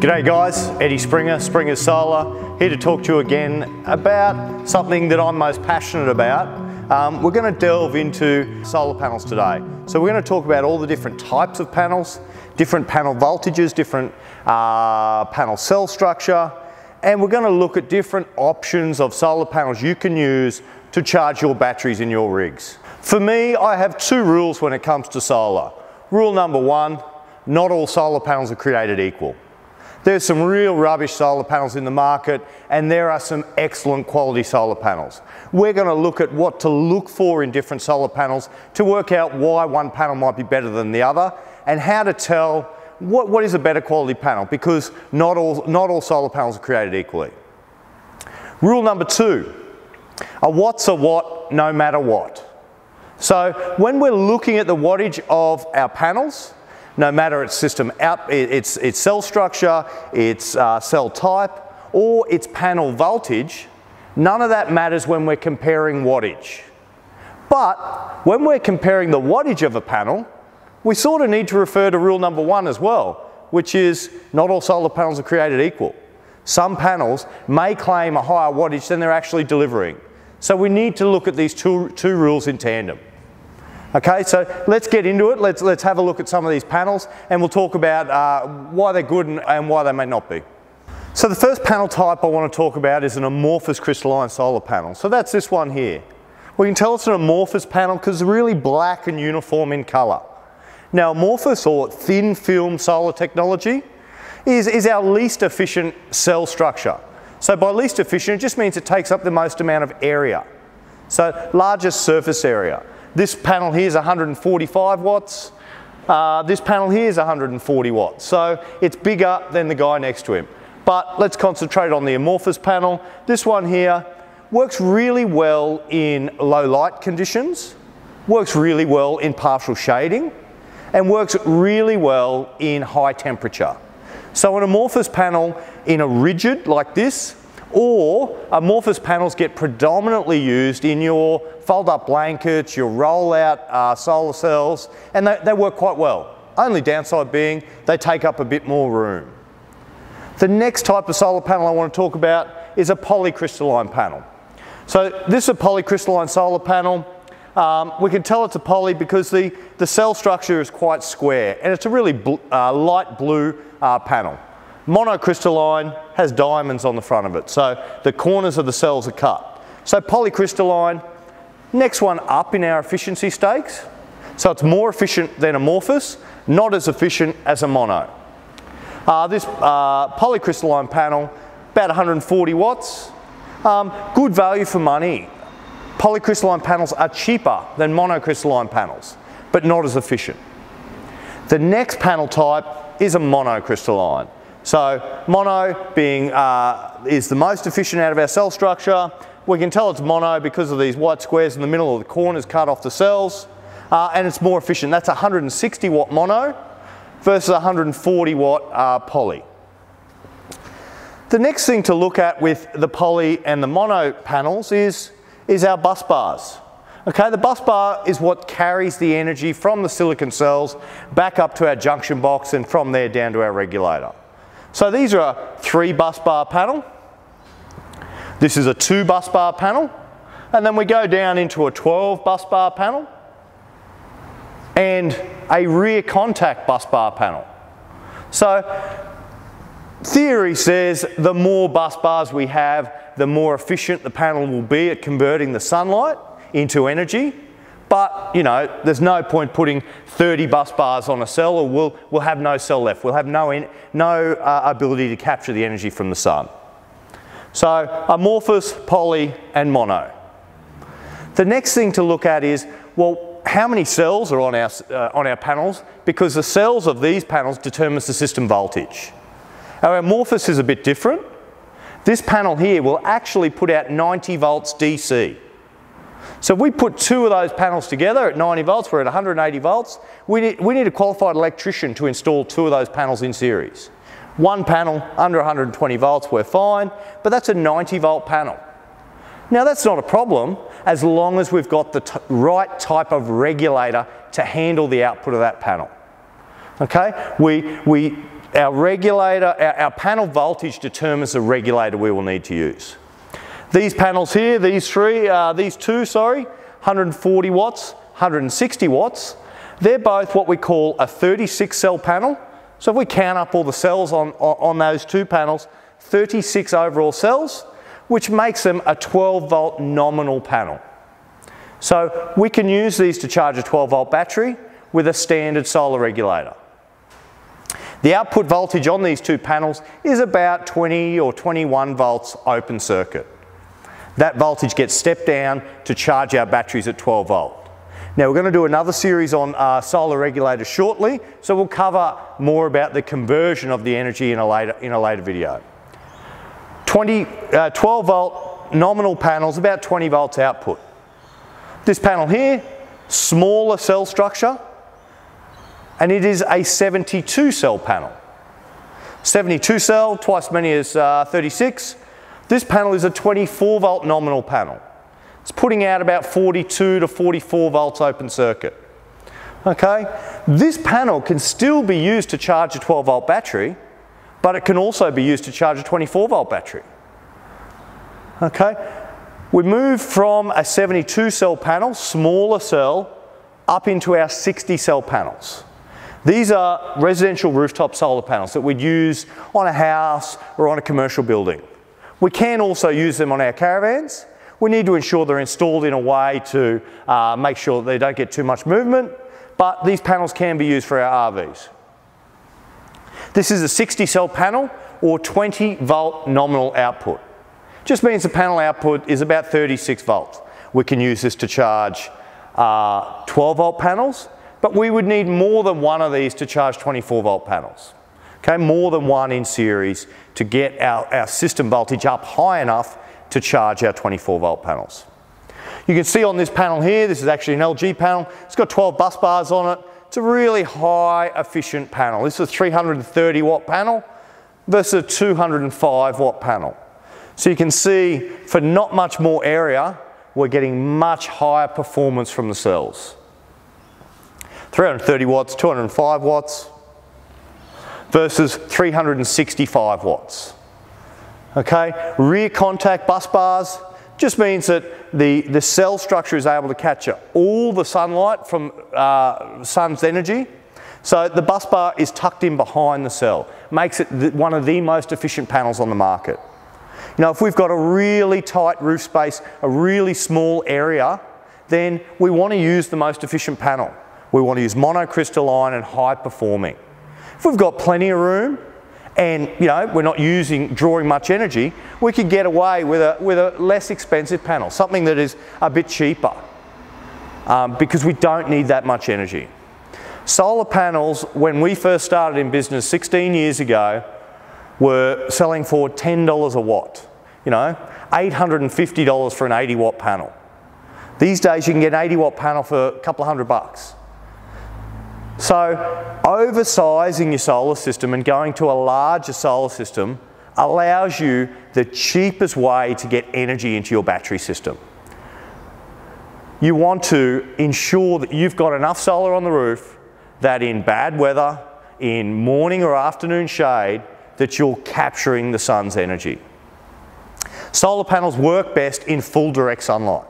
G'day guys, Eddie Springer, Springer Solar, here to talk to you again about something that I'm most passionate about. Um, we're going to delve into solar panels today. So we're going to talk about all the different types of panels, different panel voltages, different uh, panel cell structure, and we're going to look at different options of solar panels you can use to charge your batteries in your rigs. For me, I have two rules when it comes to solar. Rule number one, not all solar panels are created equal. There's some real rubbish solar panels in the market and there are some excellent quality solar panels. We're going to look at what to look for in different solar panels to work out why one panel might be better than the other and how to tell what, what is a better quality panel because not all, not all solar panels are created equally. Rule number two, a watt's a watt no matter what. So when we're looking at the wattage of our panels, no matter its system out, its, its cell structure, its uh, cell type, or its panel voltage, none of that matters when we're comparing wattage. But when we're comparing the wattage of a panel, we sort of need to refer to rule number one as well, which is not all solar panels are created equal. Some panels may claim a higher wattage than they're actually delivering. So we need to look at these two, two rules in tandem. Okay, so let's get into it. Let's, let's have a look at some of these panels and we'll talk about uh, why they're good and, and why they may not be. So the first panel type I want to talk about is an amorphous crystalline solar panel. So that's this one here. We can tell it's an amorphous panel because it's really black and uniform in colour. Now amorphous or thin film solar technology is, is our least efficient cell structure. So by least efficient, it just means it takes up the most amount of area. So largest surface area. This panel here is 145 watts. Uh, this panel here is 140 watts. So it's bigger than the guy next to him. But let's concentrate on the amorphous panel. This one here works really well in low light conditions, works really well in partial shading, and works really well in high temperature. So an amorphous panel in a rigid like this or amorphous panels get predominantly used in your fold up blankets, your roll out uh, solar cells, and they, they work quite well. Only downside being they take up a bit more room. The next type of solar panel I want to talk about is a polycrystalline panel. So this is a polycrystalline solar panel. Um, we can tell it's a poly because the, the cell structure is quite square and it's a really bl uh, light blue uh, panel. Monocrystalline has diamonds on the front of it, so the corners of the cells are cut. So polycrystalline, next one up in our efficiency stakes. So it's more efficient than amorphous, not as efficient as a mono. Uh, this uh, polycrystalline panel, about 140 watts. Um, good value for money. Polycrystalline panels are cheaper than monocrystalline panels, but not as efficient. The next panel type is a monocrystalline. So mono being, uh, is the most efficient out of our cell structure. We can tell it's mono because of these white squares in the middle of the corners cut off the cells. Uh, and it's more efficient. That's 160 watt mono versus 140 watt uh, poly. The next thing to look at with the poly and the mono panels is, is our bus bars. Okay, the bus bar is what carries the energy from the silicon cells back up to our junction box and from there down to our regulator. So these are a three bus bar panel. This is a two bus bar panel. And then we go down into a 12 bus bar panel and a rear contact bus bar panel. So theory says the more bus bars we have, the more efficient the panel will be at converting the sunlight into energy but, you know, there's no point putting 30 bus bars on a cell or we'll, we'll have no cell left. We'll have no, no uh, ability to capture the energy from the sun. So amorphous, poly and mono. The next thing to look at is, well, how many cells are on our, uh, on our panels? Because the cells of these panels determines the system voltage. Our amorphous is a bit different. This panel here will actually put out 90 volts DC. So if we put two of those panels together at 90 volts, we're at 180 volts, we need, we need a qualified electrician to install two of those panels in series. One panel under 120 volts, we're fine, but that's a 90 volt panel. Now that's not a problem as long as we've got the right type of regulator to handle the output of that panel. Okay, we, we, our regulator, our, our panel voltage determines the regulator we will need to use. These panels here, these three, uh, these two, sorry, 140 watts, 160 watts, they're both what we call a 36 cell panel. So if we count up all the cells on, on, on those two panels, 36 overall cells, which makes them a 12 volt nominal panel. So we can use these to charge a 12 volt battery with a standard solar regulator. The output voltage on these two panels is about 20 or 21 volts open circuit. That voltage gets stepped down to charge our batteries at 12 volt. Now we're going to do another series on uh, solar regulators shortly, so we'll cover more about the conversion of the energy in a later, in a later video. 20, uh, 12 volt nominal panels, about 20 volts output. This panel here, smaller cell structure, and it is a 72 cell panel. 72 cell, twice as many as uh, 36. This panel is a 24 volt nominal panel. It's putting out about 42 to 44 volts open circuit. Okay, this panel can still be used to charge a 12 volt battery, but it can also be used to charge a 24 volt battery. Okay, we move from a 72 cell panel, smaller cell, up into our 60 cell panels. These are residential rooftop solar panels that we'd use on a house or on a commercial building. We can also use them on our caravans. We need to ensure they're installed in a way to uh, make sure they don't get too much movement, but these panels can be used for our RVs. This is a 60 cell panel or 20 volt nominal output. Just means the panel output is about 36 volts. We can use this to charge uh, 12 volt panels, but we would need more than one of these to charge 24 volt panels. Okay, more than one in series to get our, our system voltage up high enough to charge our 24 volt panels. You can see on this panel here, this is actually an LG panel. It's got 12 bus bars on it. It's a really high efficient panel. This is a 330 watt panel versus a 205 watt panel. So you can see for not much more area, we're getting much higher performance from the cells. 330 watts, 205 watts versus 365 watts. Okay, rear contact bus bars just means that the, the cell structure is able to capture all the sunlight from uh, sun's energy. So the bus bar is tucked in behind the cell, makes it one of the most efficient panels on the market. You know, if we've got a really tight roof space, a really small area, then we want to use the most efficient panel. We want to use monocrystalline and high performing. If we've got plenty of room, and you know we're not using drawing much energy, we could get away with a with a less expensive panel, something that is a bit cheaper, um, because we don't need that much energy. Solar panels, when we first started in business 16 years ago, were selling for $10 a watt. You know, $850 for an 80 watt panel. These days you can get an 80 watt panel for a couple of hundred bucks. So oversizing your solar system and going to a larger solar system allows you the cheapest way to get energy into your battery system. You want to ensure that you've got enough solar on the roof that in bad weather, in morning or afternoon shade, that you're capturing the sun's energy. Solar panels work best in full direct sunlight.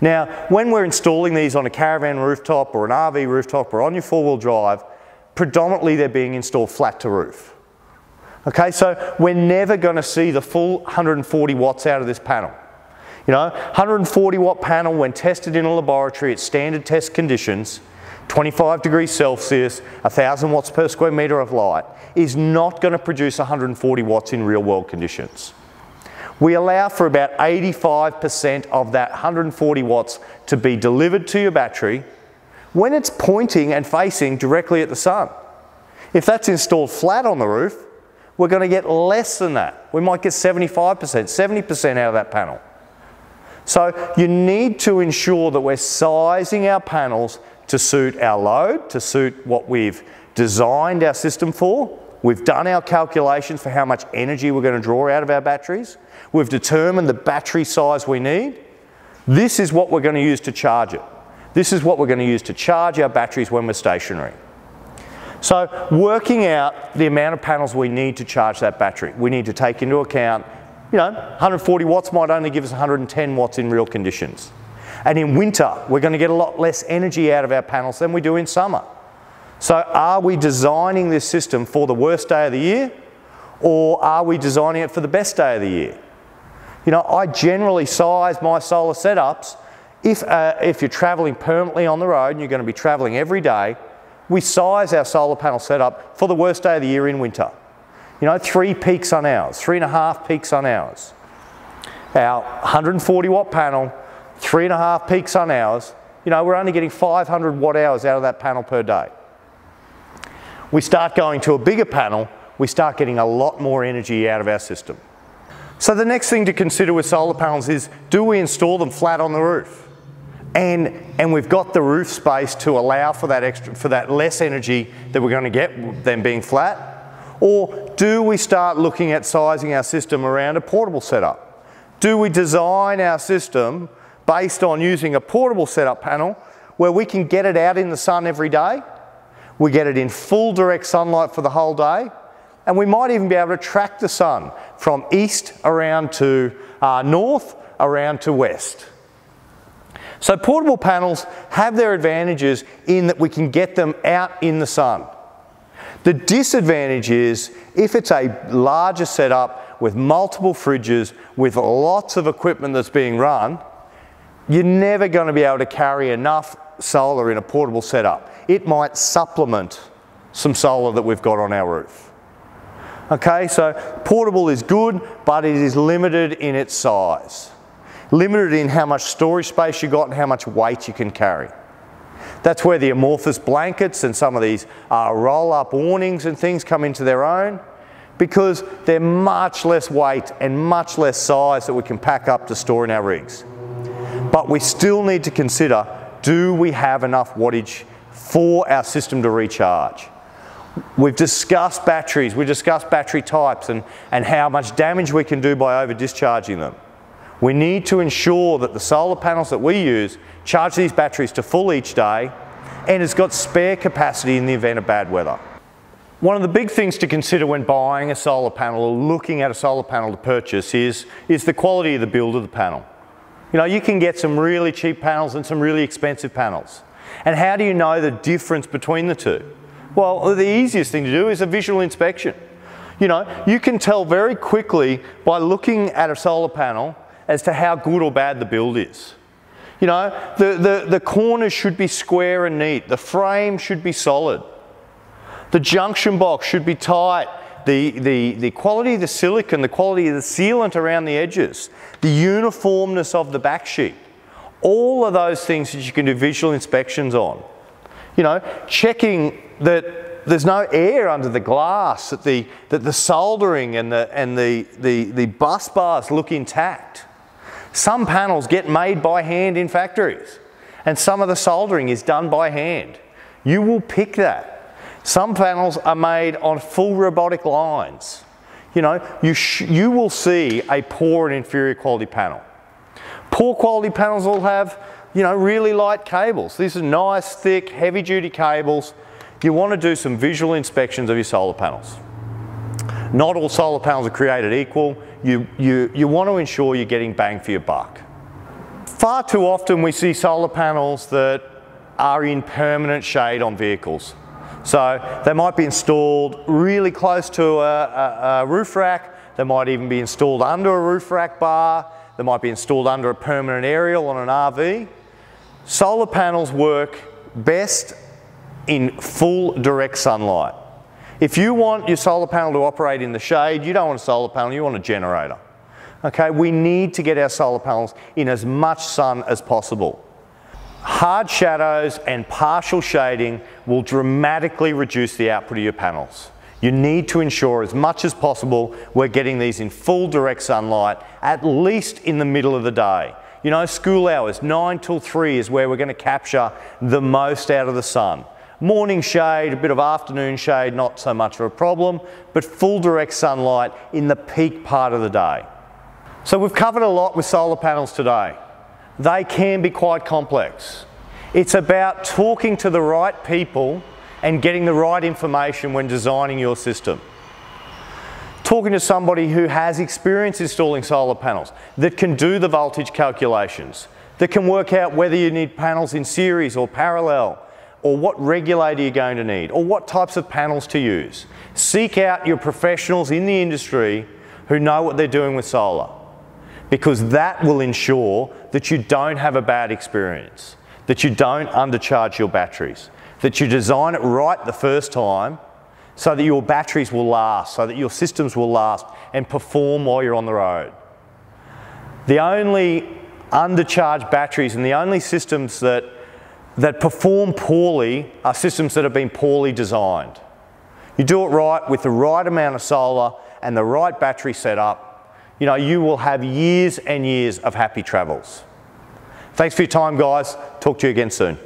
Now, when we're installing these on a caravan rooftop or an RV rooftop or on your four-wheel drive, predominantly they're being installed flat to roof. Okay, so we're never going to see the full 140 watts out of this panel. You know, 140 watt panel when tested in a laboratory at standard test conditions, 25 degrees Celsius, 1000 watts per square metre of light, is not going to produce 140 watts in real world conditions we allow for about 85% of that 140 watts to be delivered to your battery when it's pointing and facing directly at the sun. If that's installed flat on the roof, we're going to get less than that. We might get 75%, 70% out of that panel. So you need to ensure that we're sizing our panels to suit our load, to suit what we've designed our system for, We've done our calculations for how much energy we're going to draw out of our batteries. We've determined the battery size we need. This is what we're going to use to charge it. This is what we're going to use to charge our batteries when we're stationary. So working out the amount of panels we need to charge that battery, we need to take into account, you know, 140 watts might only give us 110 watts in real conditions. And in winter, we're going to get a lot less energy out of our panels than we do in summer. So are we designing this system for the worst day of the year or are we designing it for the best day of the year? You know, I generally size my solar setups if, uh, if you're travelling permanently on the road and you're going to be travelling every day, we size our solar panel setup for the worst day of the year in winter. You know, three peak sun hours, three and a half peak sun hours. Our 140 watt panel three and a half peak sun hours, you know, we're only getting 500 watt hours out of that panel per day. We start going to a bigger panel, we start getting a lot more energy out of our system. So the next thing to consider with solar panels is, do we install them flat on the roof? And, and we've got the roof space to allow for that, extra, for that less energy that we're going to get than being flat? Or do we start looking at sizing our system around a portable setup? Do we design our system based on using a portable setup panel where we can get it out in the sun every day. We get it in full direct sunlight for the whole day. And we might even be able to track the sun from east around to uh, north, around to west. So portable panels have their advantages in that we can get them out in the sun. The disadvantage is if it's a larger setup with multiple fridges, with lots of equipment that's being run, you're never going to be able to carry enough solar in a portable setup. It might supplement some solar that we've got on our roof. Okay, so portable is good, but it is limited in its size. Limited in how much storage space you got and how much weight you can carry. That's where the amorphous blankets and some of these uh, roll-up awnings and things come into their own because they're much less weight and much less size that we can pack up to store in our rigs. But we still need to consider, do we have enough wattage for our system to recharge? We've discussed batteries, we've discussed battery types and, and how much damage we can do by over discharging them. We need to ensure that the solar panels that we use charge these batteries to full each day and it's got spare capacity in the event of bad weather. One of the big things to consider when buying a solar panel or looking at a solar panel to purchase is, is the quality of the build of the panel. You know, you can get some really cheap panels and some really expensive panels. And how do you know the difference between the two? Well, the easiest thing to do is a visual inspection. You know, you can tell very quickly by looking at a solar panel as to how good or bad the build is. You know, the, the, the corners should be square and neat. The frame should be solid. The junction box should be tight the, the, the quality of the silicon, the quality of the sealant around the edges, the uniformness of the back sheet, all of those things that you can do visual inspections on. You know, checking that there's no air under the glass, that the, that the soldering and, the, and the, the, the bus bars look intact. Some panels get made by hand in factories and some of the soldering is done by hand. You will pick that. Some panels are made on full robotic lines. You know, you, you will see a poor and inferior quality panel. Poor quality panels will have, you know, really light cables. These are nice, thick, heavy duty cables. You want to do some visual inspections of your solar panels. Not all solar panels are created equal. You, you, you want to ensure you're getting bang for your buck. Far too often we see solar panels that are in permanent shade on vehicles. So they might be installed really close to a, a, a roof rack. They might even be installed under a roof rack bar. They might be installed under a permanent aerial on an RV. Solar panels work best in full direct sunlight. If you want your solar panel to operate in the shade, you don't want a solar panel, you want a generator. Okay, we need to get our solar panels in as much sun as possible. Hard shadows and partial shading will dramatically reduce the output of your panels. You need to ensure as much as possible we're getting these in full direct sunlight, at least in the middle of the day. You know, school hours, 9 till 3 is where we're going to capture the most out of the sun. Morning shade, a bit of afternoon shade, not so much of a problem, but full direct sunlight in the peak part of the day. So we've covered a lot with solar panels today. They can be quite complex. It's about talking to the right people and getting the right information when designing your system. Talking to somebody who has experience installing solar panels, that can do the voltage calculations, that can work out whether you need panels in series or parallel, or what regulator you're going to need, or what types of panels to use. Seek out your professionals in the industry who know what they're doing with solar because that will ensure that you don't have a bad experience, that you don't undercharge your batteries, that you design it right the first time so that your batteries will last, so that your systems will last and perform while you're on the road. The only undercharged batteries and the only systems that, that perform poorly are systems that have been poorly designed. You do it right with the right amount of solar and the right battery setup, you know, you will have years and years of happy travels. Thanks for your time, guys. Talk to you again soon.